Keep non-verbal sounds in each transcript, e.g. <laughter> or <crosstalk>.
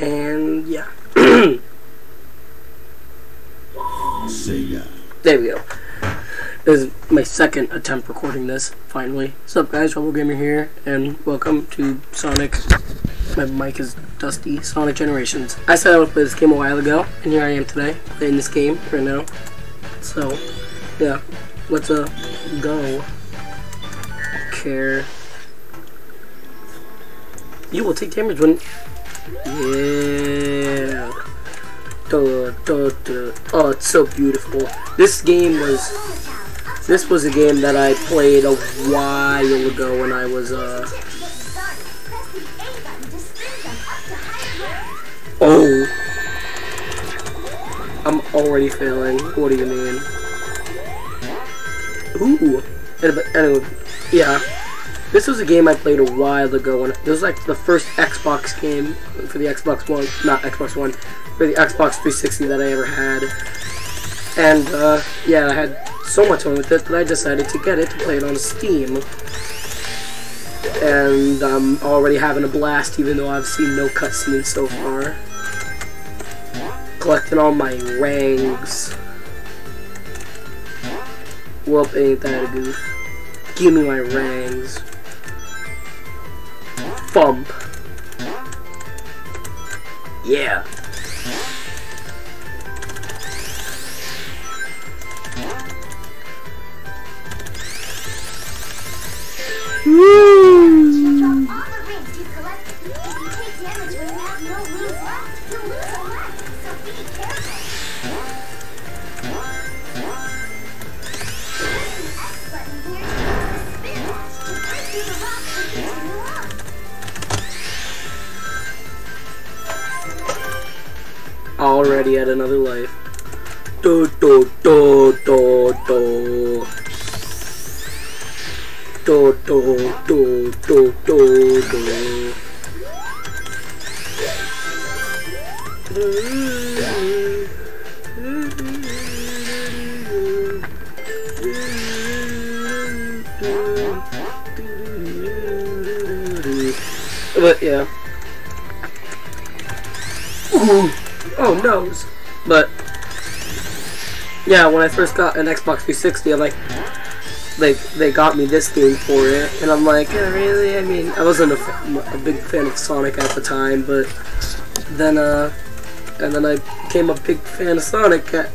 And yeah. Sega. There we go. This is my second attempt recording this, finally. What's up guys, Rebel Gamer here, and welcome to Sonic. My mic is dusty. Sonic Generations. I said I would play this game a while ago, and here I am today, playing this game right now. So, yeah, let's uh, go. Care. You will take damage when... Yeah. Duh, duh, duh. Oh, it's so beautiful. This game was... This was a game that I played a while ago when I was, uh... Oh! I'm already failing. What do you mean? Ooh! Anyway, yeah. This was a game I played a while ago. When it was like the first Xbox game for the Xbox One, not Xbox One, for the Xbox 360 that I ever had. And uh, yeah, I had so much fun with it that I decided to get it to play it on Steam. And I'm already having a blast, even though I've seen no cutscenes so far. Collecting all my rangs. Whoop, ain't that a goof. Give me my rangs. Thump. Yeah. Woo! Already at another life. Do do do yeah, when I first got an Xbox 360, I'm like, like they got me this game for it, and I'm like, yeah, really? I mean, I wasn't a, big fan of Sonic at the time, but then uh, and then I became a big fan of Sonic at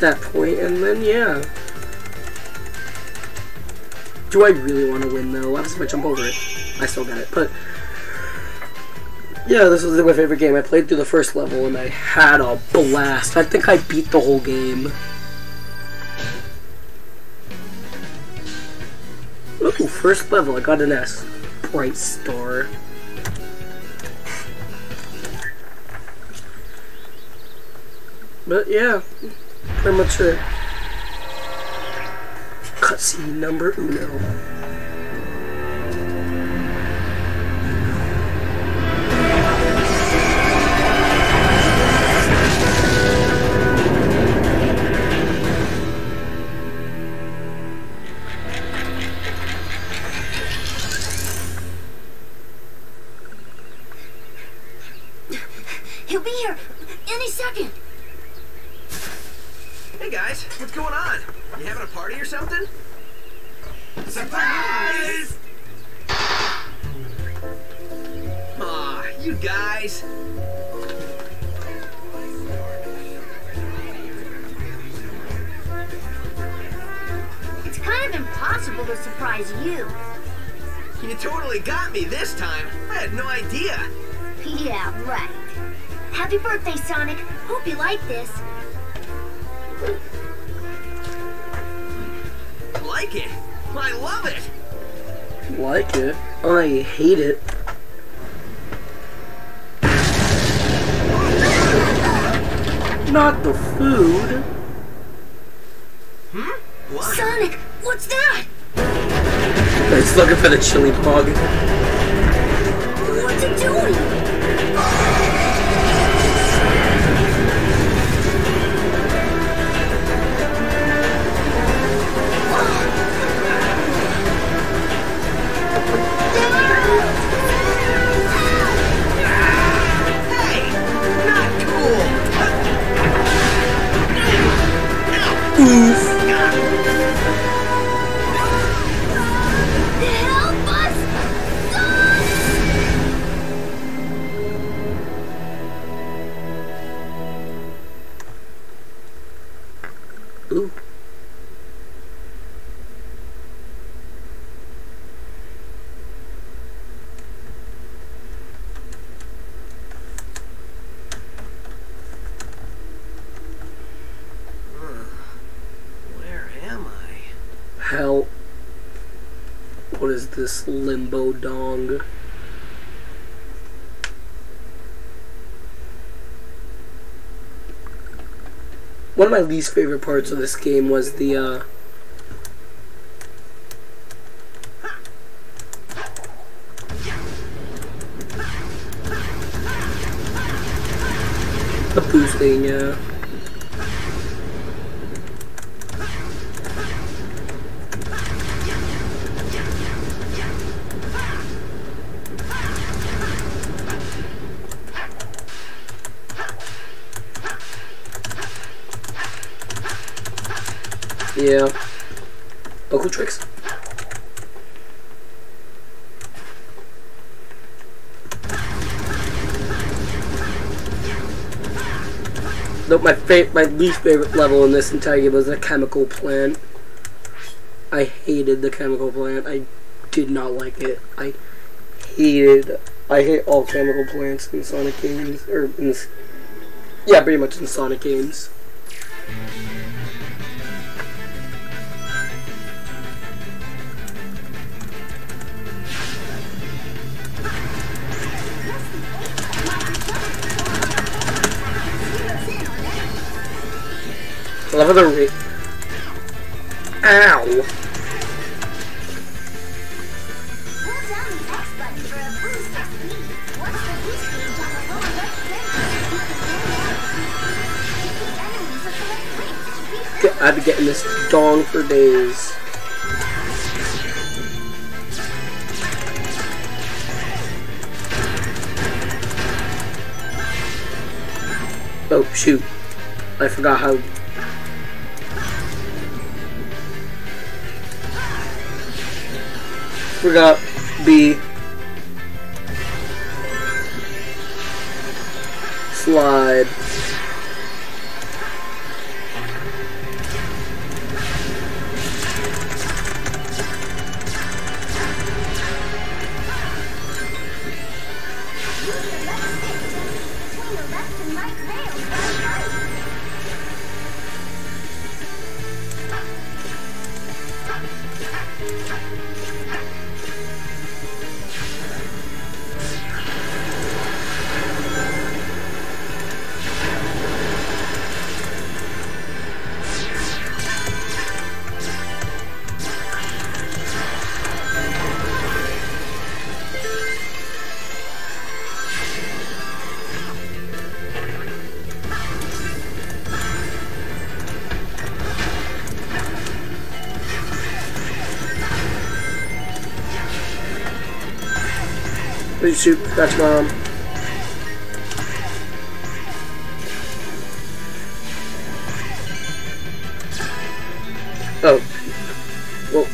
that point, and then yeah. Do I really want to win though? Why does I jump over it? I still got it, but. Yeah, this was my favorite game. I played through the first level and I had a blast. I think I beat the whole game. First level. I got an S. Bright Star. But yeah, pretty much it. Cutscene number uno. On? You having a party or something? Surprise! Aw, you guys. It's kind of impossible to surprise you. You totally got me this time. I had no idea. Yeah, right. Happy birthday, Sonic. Hope you like this. Like it? I love it. Like it? I hate it. Not the food. Hmm? What? Sonic, what's that? It's looking for the chili pog. What's it doing? Dong? One of my least favorite parts of this game was the uh the boosting, yeah. My least favorite level in this entire game was the chemical plant. I hated the chemical plant. I did not like it. I hated. I hate all chemical plants in Sonic games, or in yeah, pretty much in Sonic games. Them. Get- I've been getting this dong for days. Oh, shoot. I forgot how. Forgot B. Slide. Shoot. That's mom. Oh. Well.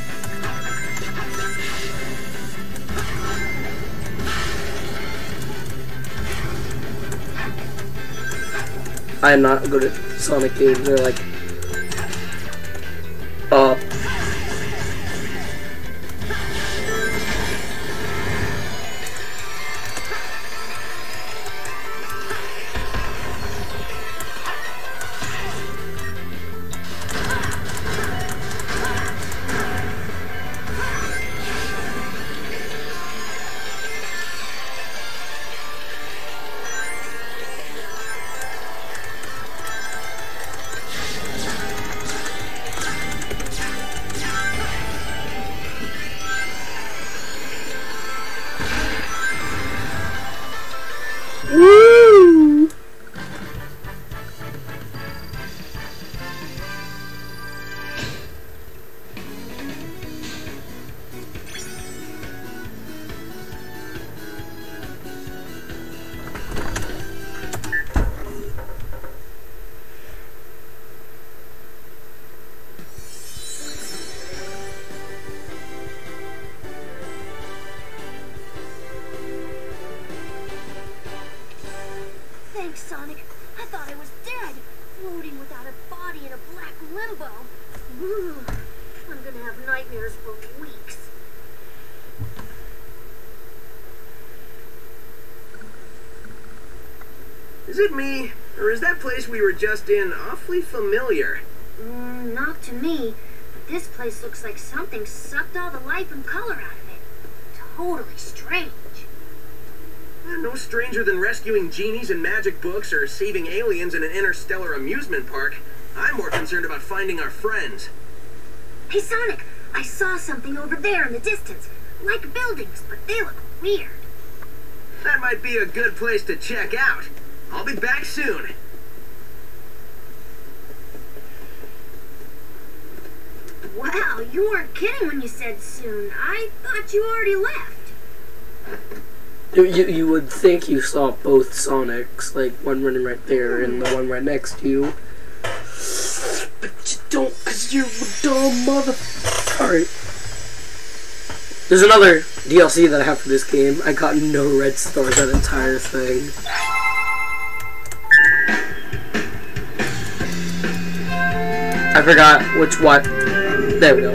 I am not good at Sonic games. They're like, we were just in awfully familiar? Mm, not to me. But this place looks like something sucked all the life and color out of it. totally strange. I'm no stranger than rescuing genies in magic books or saving aliens in an interstellar amusement park. I'm more concerned about finding our friends. Hey, Sonic, I saw something over there in the distance. Like buildings, but they look weird. That might be a good place to check out. I'll be back soon. Wow, you weren't kidding when you said soon. I thought you already left. You, you, would think you saw both Sonics, like one running right there and the one right next to you. But you don't, because you're a dumb mother. Alright. There's another DLC that I have for this game. I got no red stars that entire thing. I forgot which what. There we go.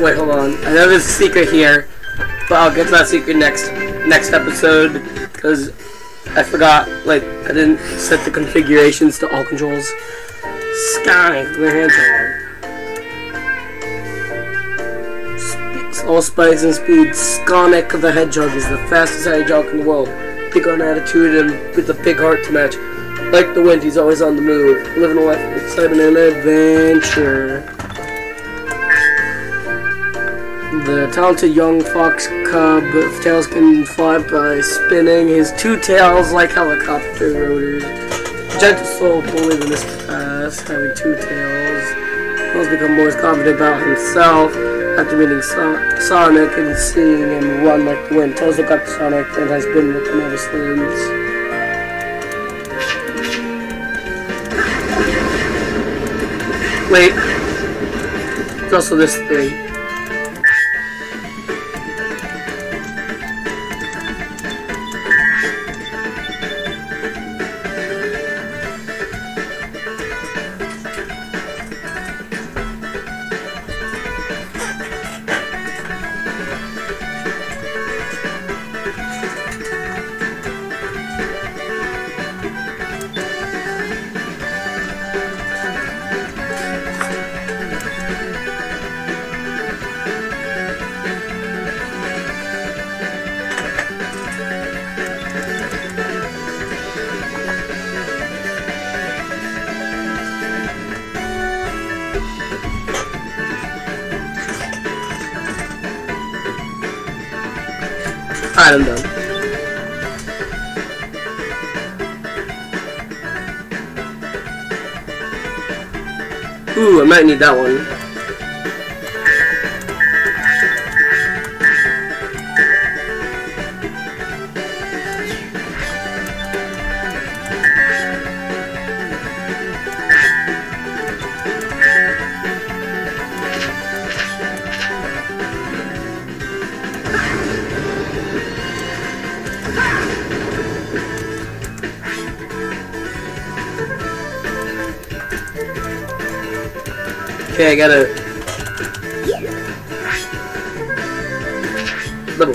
Wait, hold on. I know there's a secret here, but I'll get to that secret next next episode because I forgot. Like I didn't set the configurations to all controls. Sky, the hedgehog. Sp- All spikes and speed. Sonic the Hedgehog is the fastest hedgehog in the world. Big on attitude and with a big heart to match. Like the wind, he's always on the move, living a life of excitement and adventure. The talented young fox cub tails can fly by spinning his two tails like helicopter rotors. Gentle soul bullied in his past, having two tails. He's become more confident about himself after meeting so- Sonic and seeing him run like the wind. Tails look up to Sonic and has been with him ever since. Wait. There's also this thing. Ooh, I might need that one. I gotta... Double.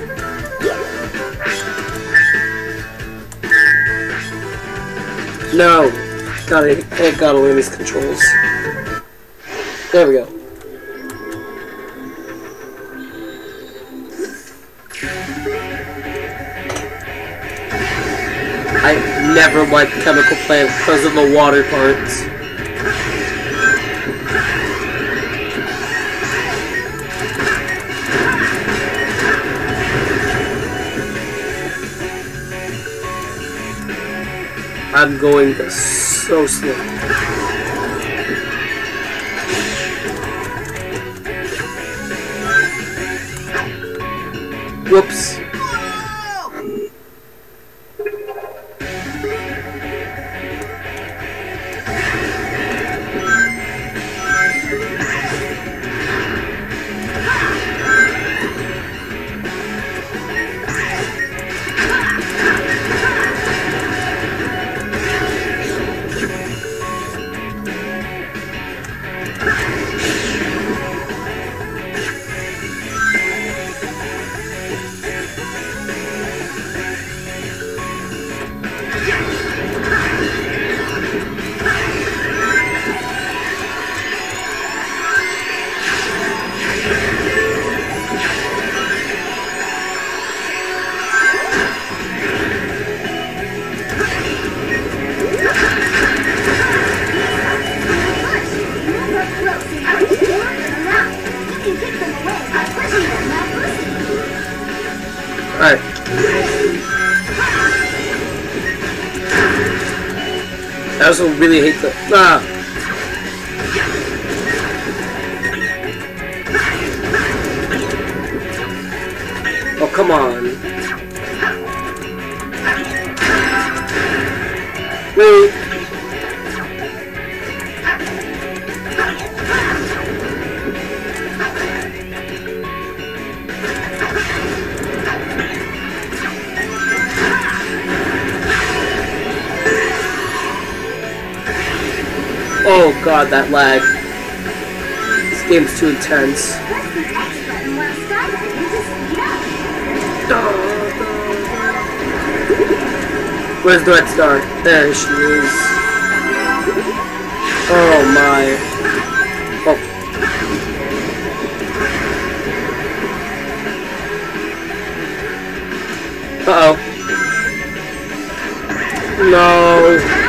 No! Gotta, I gotta learn these controls. There we go. I never liked Chemical Plant because of the water parts. I'm going so slow. Also really hate the. Ah! Oh god, that lag. This game's too intense. Where's the red star? There she is. Oh my. Oh. Uh oh. No.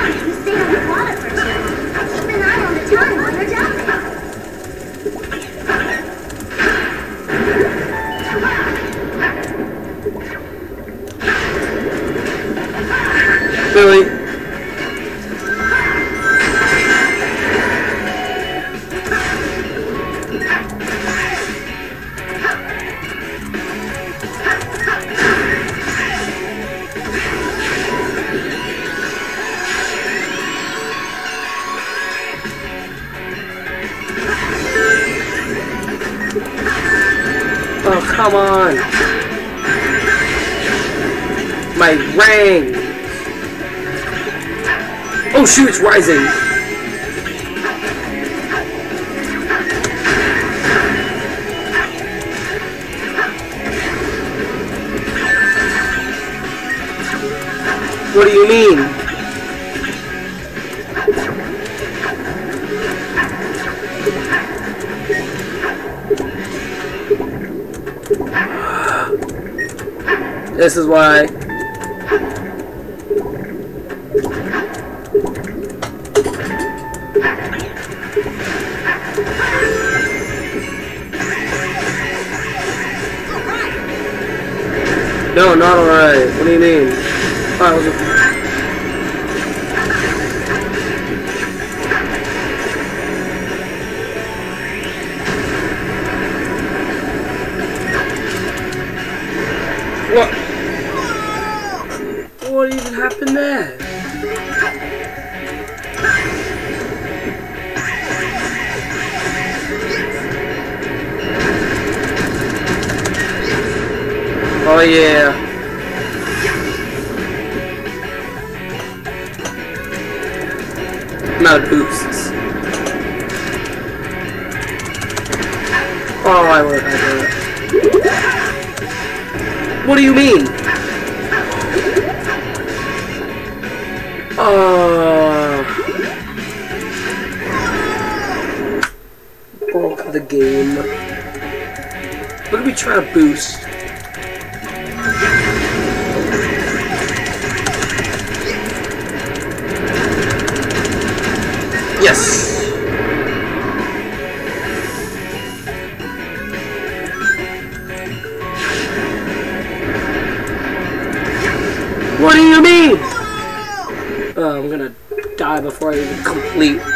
Come on. My ring. Oh shoot, it's rising. What do you mean? This is why. No, not alright. What do you mean? The game. Look at me try to boost. Yes. What do you mean? Uh, I'm gonna die before I even complete.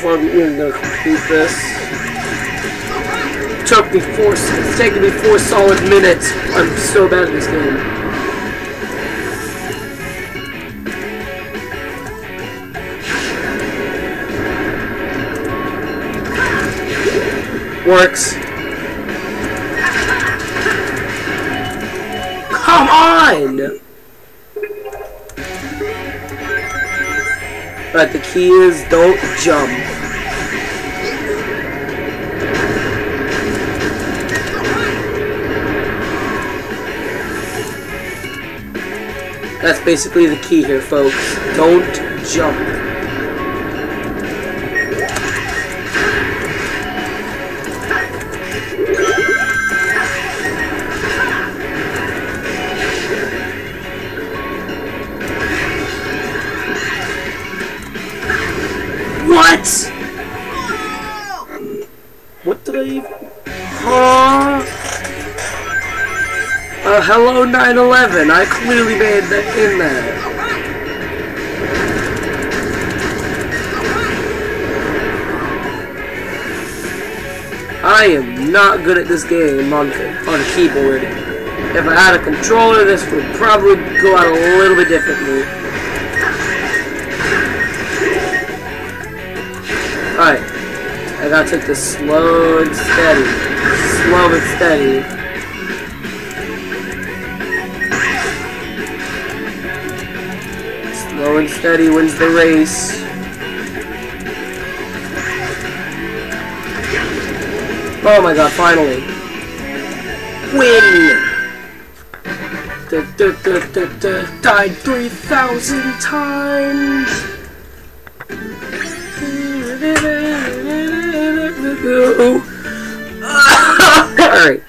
For, before I'm even gonna complete this. Took me four. It's taken me four solid minutes. I'm so bad at this game. Works. Come on! But the key is don't jump. That's basically the key here, folks. Don't jump. Hello 9-11. I clearly made that in there. I am not good at this game on, on keyboard. If I had a controller, this would probably go out a little bit differently. Alright. I gotta take this slow and steady. Slow and steady. Slow and steady wins the race. Oh my god, finally. Win! Da, da, da, da, da, died 3,000 times! <laughs> Alright.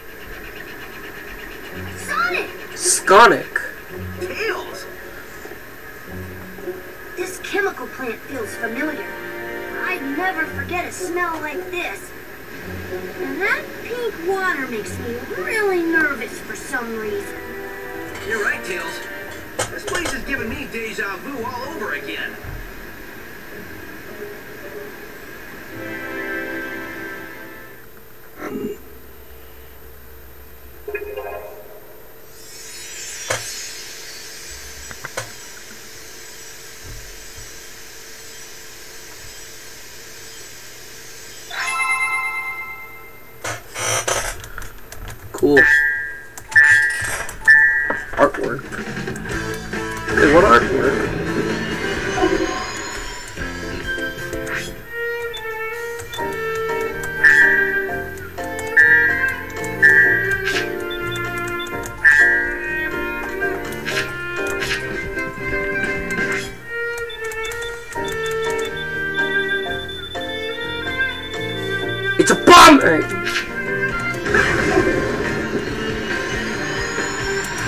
Sonic! Sconic. Familiar. I'd never forget a smell like this. And that pink water makes me really nervous for some reason. You're right, Tails. This place is giving me deja vu all over again.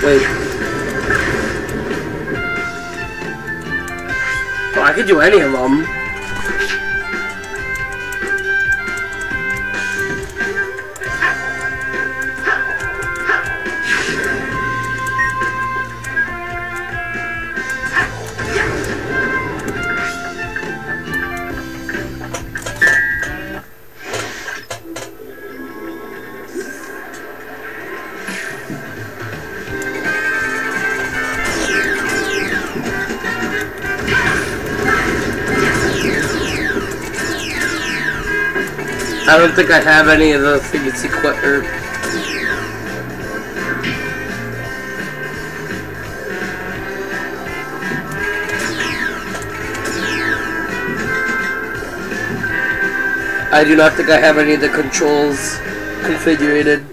Wait. Well, I could do any of them. I don't think I have any of the things equipped. I do not think I have any of the controls configured.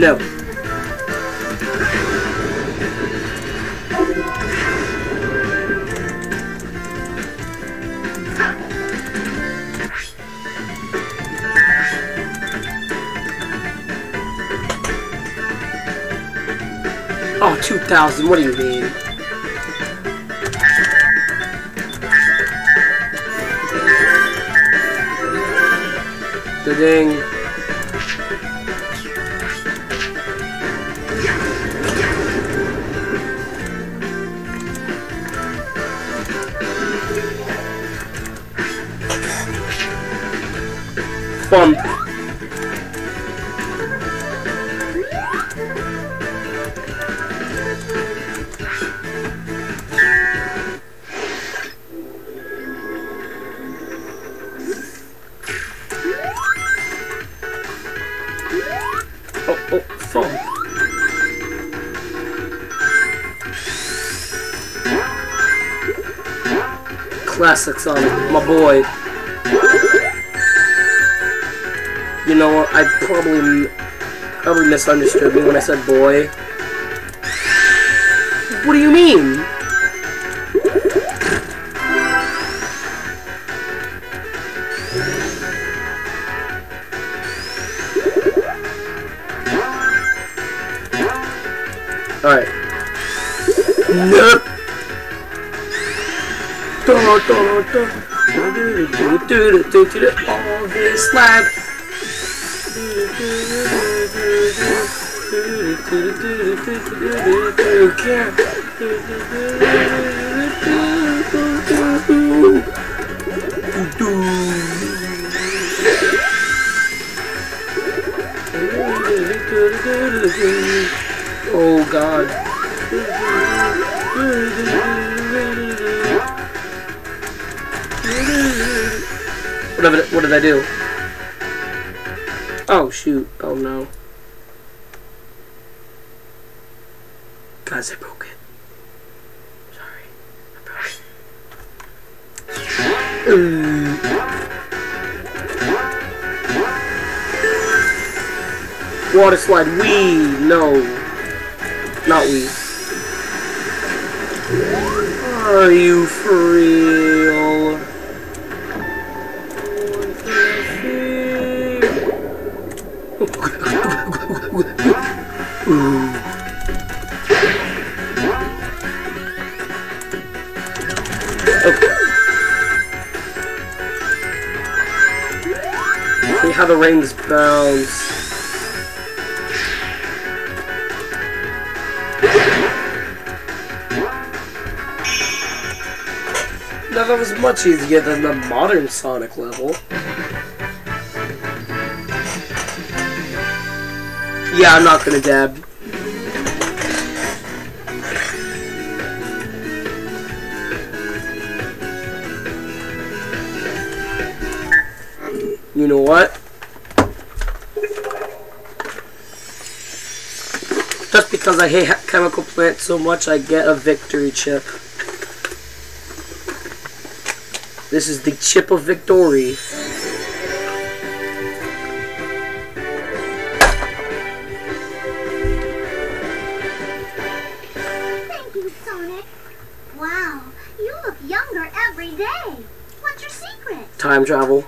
No. Oh, 2000, what do you mean? Da-ding. Bump. Oh, oh, phone. Classic Sonic, my boy. Know? I probably probably misunderstood me when I said boy. What do you mean? Alright. All this life. Oh god. What did, what did I do? Oh shoot. Oh no. Guys, I broke it. Sorry. I broke it. Water slide. We no. Not we. Are you for real? Ooh. <laughs> how the rings bounce. Now that was much easier than the modern Sonic level. Yeah, I'm not gonna dab. You know what? Because I hate chemical plants so much, I get a victory chip. This is the chip of victory. Thank you, Sonic. Wow, you look younger every day. What's your secret? Time travel.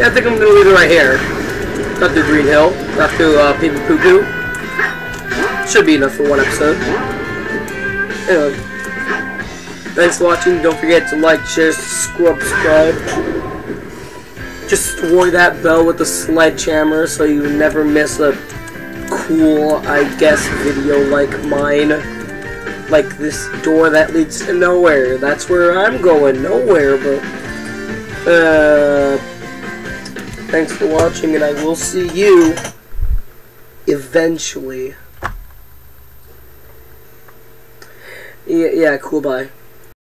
I think I'm gonna leave it right here. Not through Green Hill. Not through uh, People Poo Poo. Should be enough for one episode. Anyway. Thanks for watching. Don't forget to like, share, subscribe. Just swore that bell with the sledgehammer so you never miss a cool, I guess, video like mine. Like this door that leads to nowhere. That's where I'm going. Nowhere, but Uh, thanks for watching, and I will see you eventually. Yeah, yeah, cool, bye.